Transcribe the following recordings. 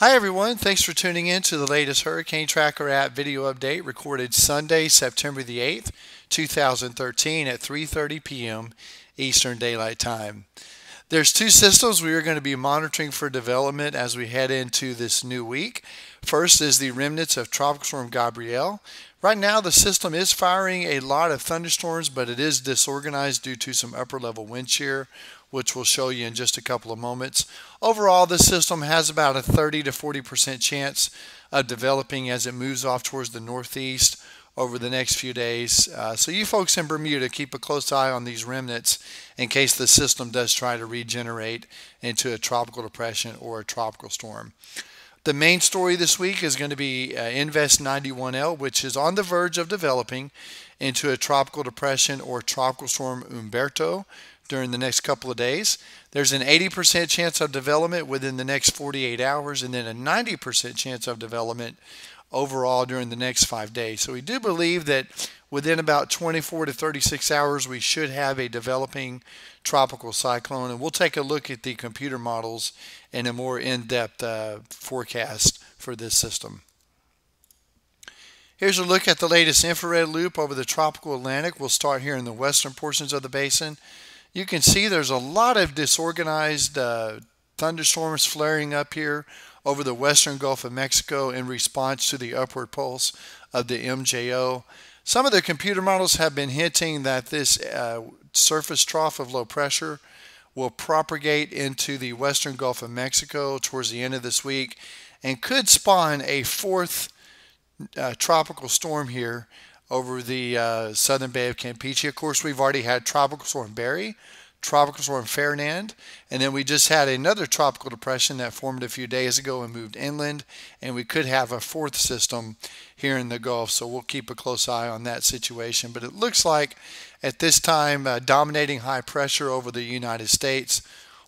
Hi everyone, thanks for tuning in to the latest Hurricane Tracker app video update recorded Sunday, September the 8th, 2013 at 3:30 p.m. Eastern Daylight Time. There's two systems we are going to be monitoring for development as we head into this new week. First is the remnants of Tropical Storm Gabrielle. Right now the system is firing a lot of thunderstorms, but it is disorganized due to some upper level wind shear which we'll show you in just a couple of moments. Overall, this system has about a 30 to 40% chance of developing as it moves off towards the northeast over the next few days. Uh, so you folks in Bermuda keep a close eye on these remnants in case the system does try to regenerate into a tropical depression or a tropical storm. The main story this week is going to be uh, Invest 91L, which is on the verge of developing into a tropical depression or tropical storm Humberto during the next couple of days. There's an 80% chance of development within the next 48 hours, and then a 90% chance of development overall during the next five days. So we do believe that within about 24 to 36 hours, we should have a developing tropical cyclone. And we'll take a look at the computer models and a more in-depth uh, forecast for this system. Here's a look at the latest infrared loop over the tropical Atlantic. We'll start here in the western portions of the basin you can see there's a lot of disorganized uh, thunderstorms flaring up here over the western Gulf of Mexico in response to the upward pulse of the MJO. Some of the computer models have been hinting that this uh, surface trough of low pressure will propagate into the western Gulf of Mexico towards the end of this week and could spawn a fourth uh, tropical storm here over the uh, southern Bay of Campeche. Of course, we've already had Tropical Storm Barry, Tropical Storm Fernand, and then we just had another tropical depression that formed a few days ago and moved inland, and we could have a fourth system here in the Gulf, so we'll keep a close eye on that situation. But it looks like at this time, uh, dominating high pressure over the United States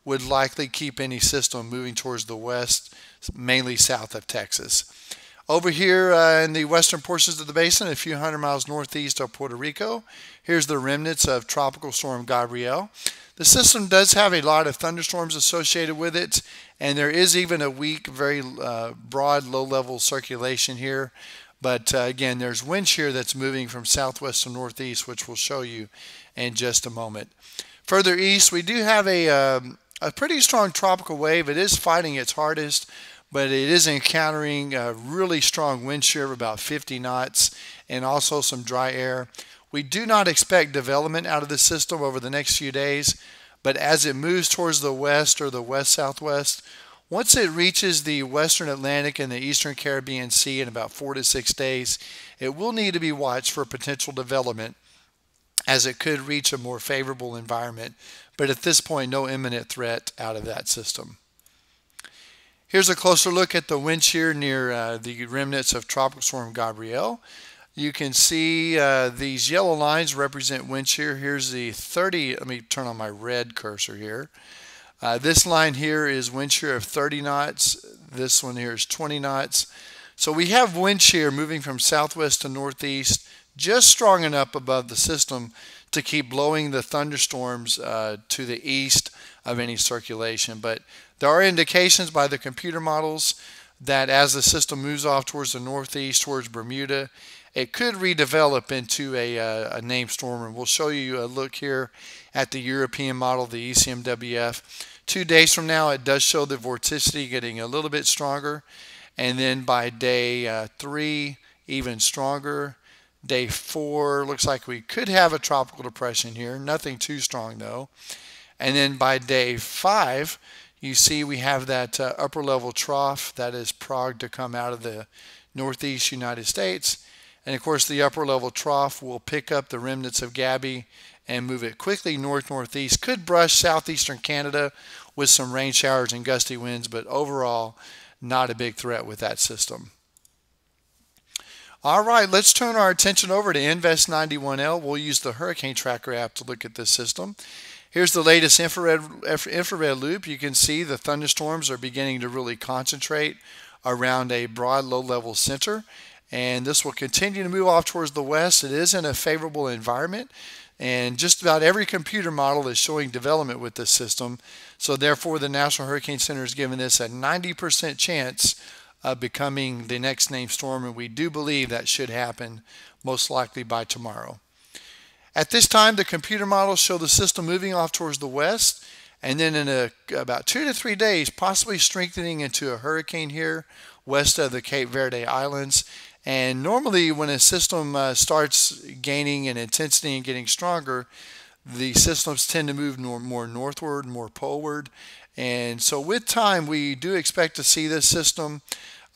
would likely keep any system moving towards the west, mainly south of Texas. Over here uh, in the western portions of the basin, a few hundred miles northeast of Puerto Rico, here's the remnants of Tropical Storm Gabrielle. The system does have a lot of thunderstorms associated with it, and there is even a weak, very uh, broad, low-level circulation here. But uh, again, there's wind shear that's moving from southwest to northeast, which we'll show you in just a moment. Further east, we do have a, um, a pretty strong tropical wave. It is fighting its hardest but it is encountering a really strong wind shear of about 50 knots and also some dry air. We do not expect development out of the system over the next few days, but as it moves towards the west or the west southwest, once it reaches the western Atlantic and the eastern Caribbean Sea in about four to six days, it will need to be watched for potential development as it could reach a more favorable environment. But at this point, no imminent threat out of that system. Here's a closer look at the wind shear near uh, the remnants of Tropical Storm Gabrielle. You can see uh, these yellow lines represent wind shear. Here's the 30, let me turn on my red cursor here. Uh, this line here is wind shear of 30 knots. This one here is 20 knots. So we have wind shear moving from southwest to northeast, just strong enough above the system to keep blowing the thunderstorms uh, to the east of any circulation. But there are indications by the computer models that as the system moves off towards the northeast, towards Bermuda, it could redevelop into a, uh, a named storm. And we'll show you a look here at the European model, the ECMWF. Two days from now, it does show the vorticity getting a little bit stronger. And then by day uh, three, even stronger. Day four, looks like we could have a tropical depression here. Nothing too strong, though. And then by day five, you see we have that uh, upper level trough that is prog to come out of the northeast United States. And of course, the upper level trough will pick up the remnants of Gabby and move it quickly north northeast. Could brush southeastern Canada with some rain showers and gusty winds, but overall, not a big threat with that system. All right, let's turn our attention over to Invest 91L. We'll use the Hurricane Tracker app to look at this system. Here's the latest infrared, infrared loop. You can see the thunderstorms are beginning to really concentrate around a broad low-level center. And this will continue to move off towards the west. It is in a favorable environment. And just about every computer model is showing development with this system. So therefore, the National Hurricane Center is giving this a 90% chance of becoming the next named storm. And we do believe that should happen most likely by tomorrow. At this time, the computer models show the system moving off towards the west and then in a, about two to three days, possibly strengthening into a hurricane here west of the Cape Verde Islands and normally, when a system uh, starts gaining in intensity and getting stronger, the systems tend to move more northward, more poleward. And so, with time, we do expect to see this system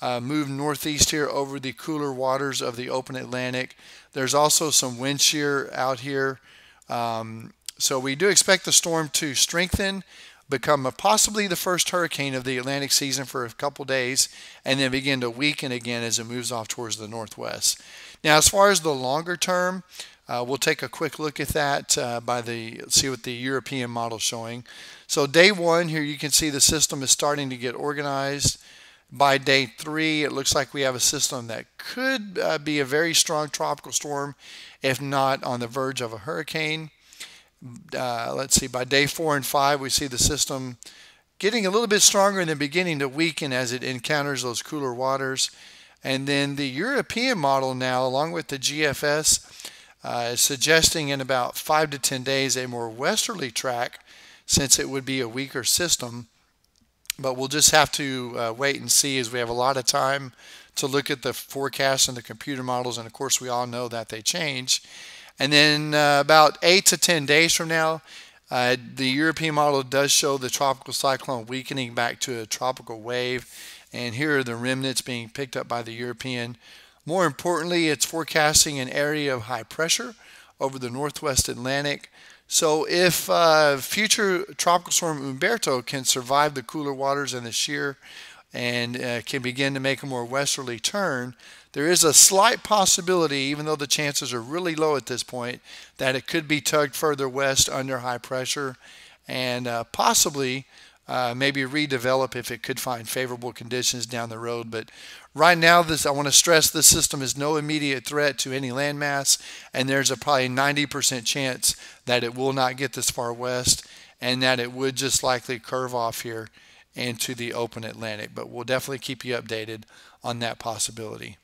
uh, move northeast here over the cooler waters of the open Atlantic. There's also some wind shear out here. Um, so, we do expect the storm to strengthen become possibly the first hurricane of the Atlantic season for a couple days and then begin to weaken again as it moves off towards the northwest. Now, as far as the longer term, uh, we'll take a quick look at that uh, by the see what the European model showing. So day one here you can see the system is starting to get organized. By day three, it looks like we have a system that could uh, be a very strong tropical storm, if not on the verge of a hurricane uh, let's see, by day four and five, we see the system getting a little bit stronger and then beginning to weaken as it encounters those cooler waters. And then the European model now, along with the GFS, is suggesting in about five to 10 days a more westerly track since it would be a weaker system. But we'll just have to uh, wait and see as we have a lot of time to look at the forecasts and the computer models. And of course, we all know that they change. And then uh, about eight to 10 days from now, uh, the European model does show the tropical cyclone weakening back to a tropical wave. And here are the remnants being picked up by the European. More importantly, it's forecasting an area of high pressure over the northwest Atlantic. So if uh, future tropical storm Humberto can survive the cooler waters and the shear and uh, can begin to make a more westerly turn, there is a slight possibility, even though the chances are really low at this point, that it could be tugged further west under high pressure and uh, possibly uh, maybe redevelop if it could find favorable conditions down the road. But right now, this I want to stress this system is no immediate threat to any landmass, and there's a probably 90% chance that it will not get this far west and that it would just likely curve off here into the open Atlantic. But we'll definitely keep you updated on that possibility.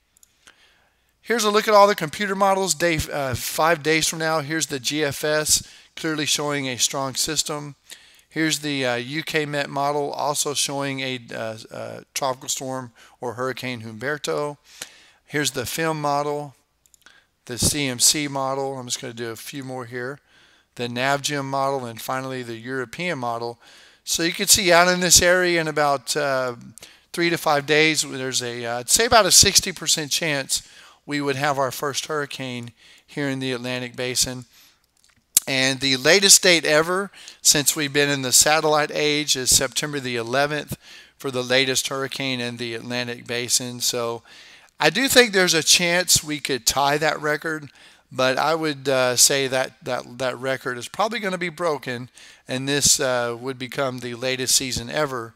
Here's a look at all the computer models day, uh, five days from now. Here's the GFS, clearly showing a strong system. Here's the uh, UK Met model, also showing a uh, uh, tropical storm or Hurricane Humberto. Here's the film model, the CMC model. I'm just going to do a few more here. The NavGem model, and finally the European model. So you can see out in this area in about uh, three to five days, there's a, uh, say about a 60% chance we would have our first hurricane here in the Atlantic Basin. And the latest date ever since we've been in the satellite age is September the 11th for the latest hurricane in the Atlantic Basin. So I do think there's a chance we could tie that record, but I would uh, say that, that that record is probably going to be broken, and this uh, would become the latest season ever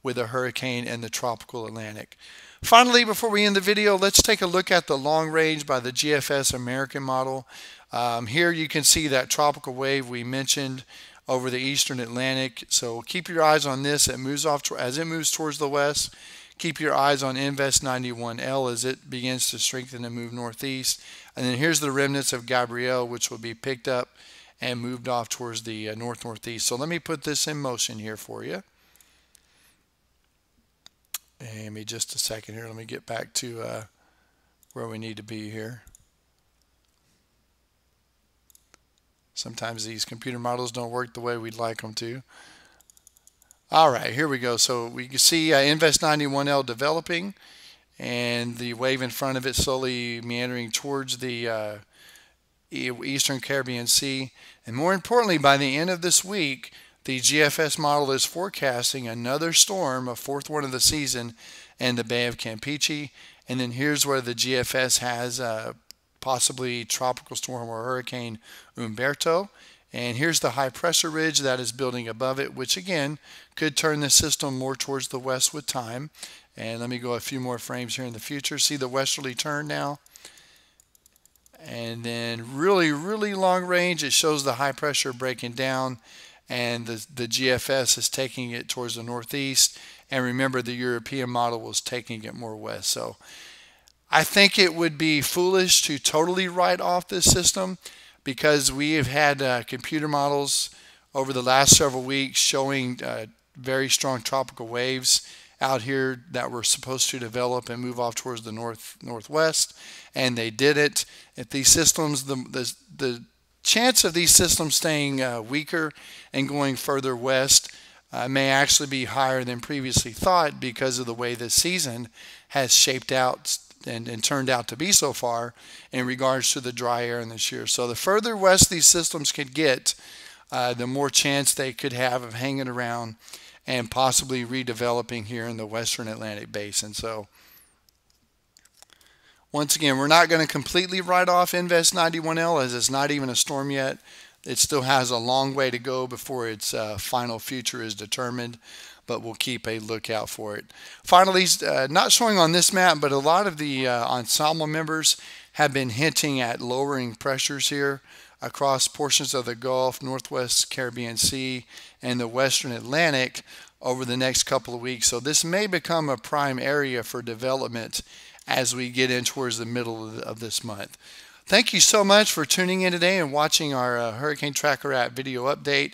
with a hurricane in the tropical Atlantic. Finally, before we end the video, let's take a look at the long range by the GFS American model. Um, here you can see that tropical wave we mentioned over the eastern Atlantic. So keep your eyes on this. It moves off as it moves towards the west. Keep your eyes on Invest 91L as it begins to strengthen and move northeast. And then here's the remnants of Gabrielle, which will be picked up and moved off towards the uh, north northeast. So let me put this in motion here for you. Give me just a second here. Let me get back to uh, where we need to be here. Sometimes these computer models don't work the way we'd like them to. All right, here we go. So we can see uh, Invest 91L developing and the wave in front of it slowly meandering towards the uh, Eastern Caribbean Sea. And more importantly, by the end of this week, the GFS model is forecasting another storm, a fourth one of the season, in the Bay of Campeche. And then here's where the GFS has a possibly tropical storm or hurricane Humberto. And here's the high pressure ridge that is building above it, which again could turn the system more towards the west with time. And let me go a few more frames here in the future. See the westerly turn now? And then really, really long range, it shows the high pressure breaking down and the, the GFS is taking it towards the northeast. And remember, the European model was taking it more west. So I think it would be foolish to totally write off this system because we have had uh, computer models over the last several weeks showing uh, very strong tropical waves out here that were supposed to develop and move off towards the north northwest, and they did it. If these systems, the the, the chance of these systems staying uh, weaker and going further west uh, may actually be higher than previously thought because of the way this season has shaped out and, and, turned out to be so far in regards to the dry air in this year. So the further west these systems could get, uh, the more chance they could have of hanging around and possibly redeveloping here in the western Atlantic basin. So once again, we're not going to completely write off Invest 91L as it's not even a storm yet. It still has a long way to go before its uh, final future is determined, but we'll keep a lookout for it. Finally, uh, not showing on this map, but a lot of the uh, ensemble members have been hinting at lowering pressures here across portions of the Gulf, Northwest Caribbean Sea, and the Western Atlantic over the next couple of weeks. So this may become a prime area for development as we get in towards the middle of this month. Thank you so much for tuning in today and watching our uh, Hurricane Tracker app video update.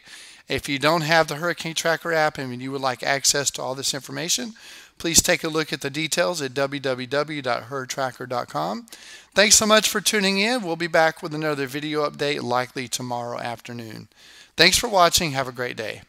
If you don't have the Hurricane Tracker app and you would like access to all this information, please take a look at the details at www.hurrtracker.com. Thanks so much for tuning in. We'll be back with another video update likely tomorrow afternoon. Thanks for watching. Have a great day.